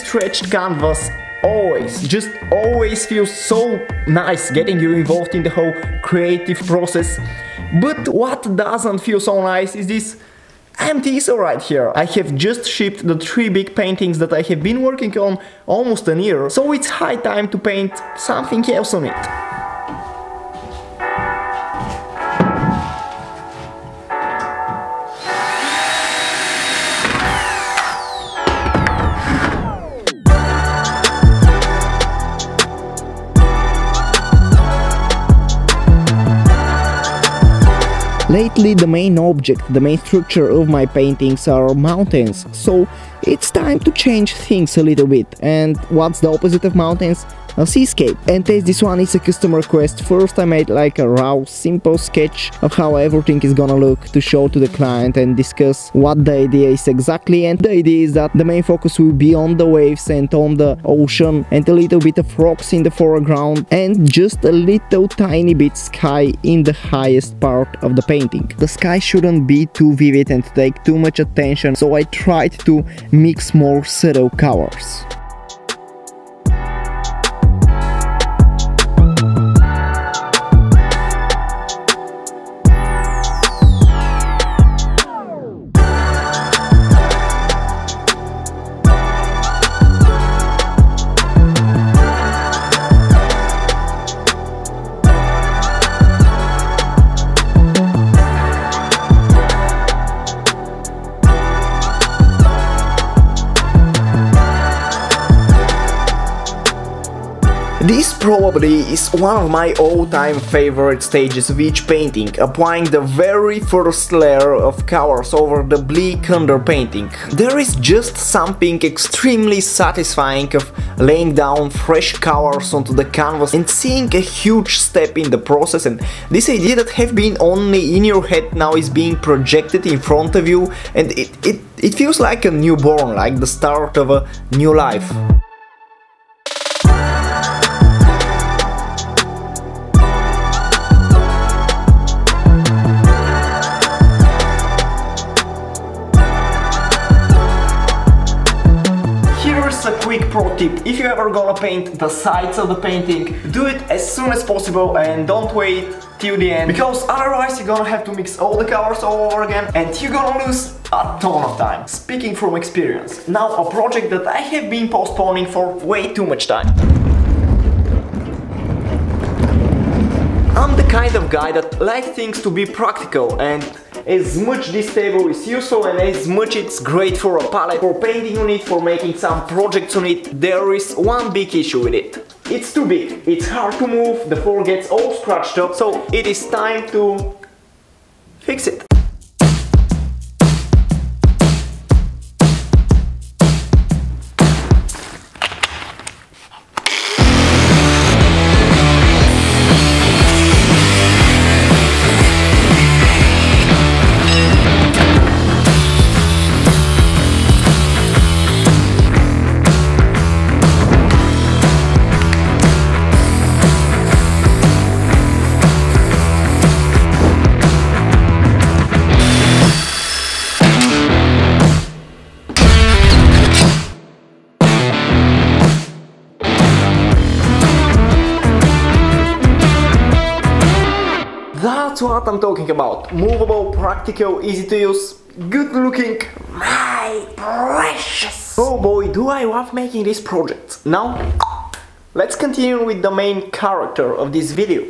stretched canvas always, just always feels so nice getting you involved in the whole creative process. But what doesn't feel so nice is this empty easel right here. I have just shipped the three big paintings that I have been working on almost a year, so it's high time to paint something else on it. Lately the main object, the main structure of my paintings are mountains, so it's time to change things a little bit. And what's the opposite of mountains? A seascape. And as this one is a customer request, first I made like a raw, simple sketch of how everything is gonna look to show to the client and discuss what the idea is exactly. And the idea is that the main focus will be on the waves and on the ocean and a little bit of rocks in the foreground and just a little tiny bit sky in the highest part of the painting. The sky shouldn't be too vivid and take too much attention, so I tried to mix more subtle colors. Probably is one of my all-time favorite stages of each painting, applying the very first layer of colors over the bleak underpainting. There is just something extremely satisfying of laying down fresh colors onto the canvas and seeing a huge step in the process and this idea that have been only in your head now is being projected in front of you and it, it, it feels like a newborn, like the start of a new life. Quick pro tip. If you ever gonna paint the sides of the painting, do it as soon as possible and don't wait till the end because otherwise you're gonna have to mix all the colors all over again and you're gonna lose a ton of time. Speaking from experience. Now a project that I have been postponing for way too much time. I'm the kind of guy that likes things to be practical and as much this table is useful and as much it's great for a palette, for painting on it, for making some projects on it, there is one big issue with it. It's too big, it's hard to move, the floor gets all scratched up, so it is time to fix it. What I'm talking about. Movable, practical, easy to use, good looking. My precious! Oh boy, do I love making this project. Now, let's continue with the main character of this video.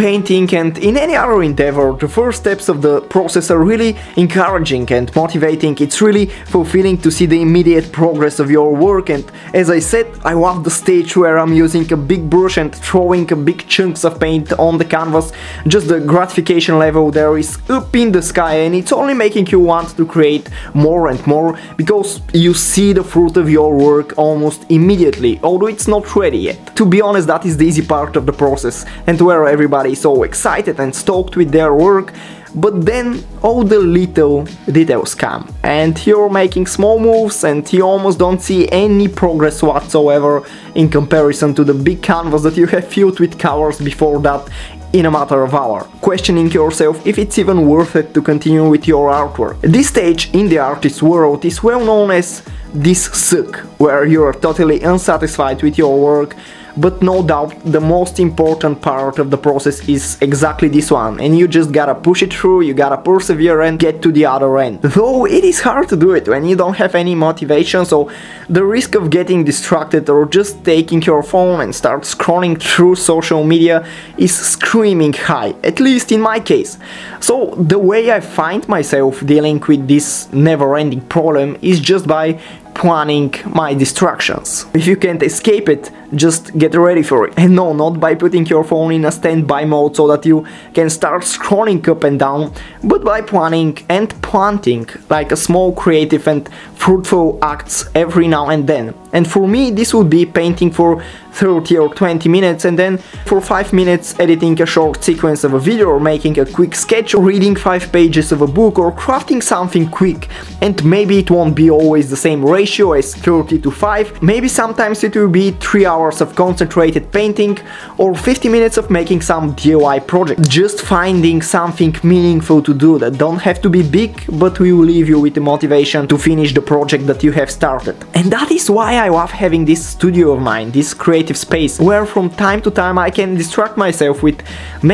Painting and in any other endeavor, the first steps of the process are really encouraging and motivating. It's really fulfilling to see the immediate progress of your work and as I said, I love the stage where I'm using a big brush and throwing big chunks of paint on the canvas. Just the gratification level there is up in the sky and it's only making you want to create more and more because you see the fruit of your work almost immediately, although it's not ready yet. To be honest, that is the easy part of the process and where everybody is so excited and stoked with their work, but then all the little details come and you're making small moves and you almost don't see any progress whatsoever in comparison to the big canvas that you have filled with colors before that in a matter of hours, questioning yourself if it's even worth it to continue with your artwork. This stage in the artist's world is well known as this suck, where you're totally unsatisfied with your work but no doubt the most important part of the process is exactly this one and you just gotta push it through, you gotta persevere and get to the other end. Though it is hard to do it when you don't have any motivation so the risk of getting distracted or just taking your phone and start scrolling through social media is screaming high, at least in my case. So the way I find myself dealing with this never-ending problem is just by planning my distractions. If you can't escape it, just get ready for it. And no, not by putting your phone in a standby mode so that you can start scrolling up and down, but by planning and planting like a small creative and fruitful acts every now and then. And for me, this would be painting for 30 or 20 minutes and then for 5 minutes editing a short sequence of a video or making a quick sketch or reading 5 pages of a book or crafting something quick. And maybe it won't be always the same ratio as 30 to 5, maybe sometimes it will be 3 hours of concentrated painting or 50 minutes of making some DIY project. Just finding something meaningful to do that don't have to be big but we will leave you with the motivation to finish the project that you have started. And that is why I love having this studio of mine, this creative space where from time to time I can distract myself with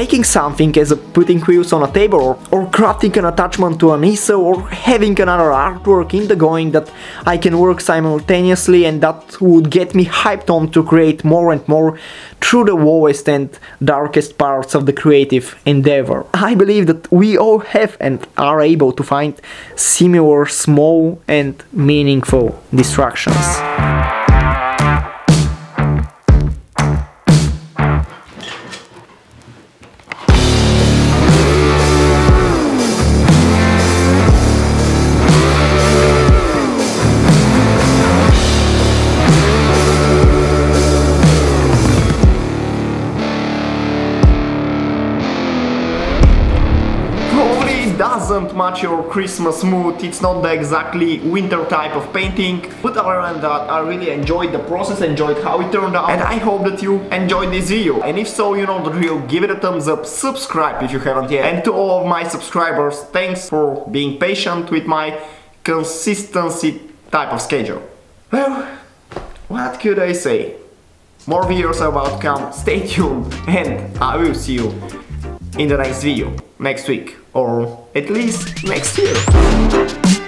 making something as a putting wheels on a table or, or crafting an attachment to an easel or having another artwork in the going that I can work simultaneously and that would get me hyped on to create more and more through the lowest and darkest parts of the creative endeavor. I believe that we all have and are able to find similar small and meaningful distractions. Doesn't match your Christmas mood, it's not the exactly winter type of painting. But other than that, I really enjoyed the process, enjoyed how it turned out, and I hope that you enjoyed this video. And if so, you know the drill, give it a thumbs up, subscribe if you haven't yet. And to all of my subscribers, thanks for being patient with my consistency type of schedule. Well, what could I say? More videos about come, stay tuned, and I will see you in the next video next week or at least next year.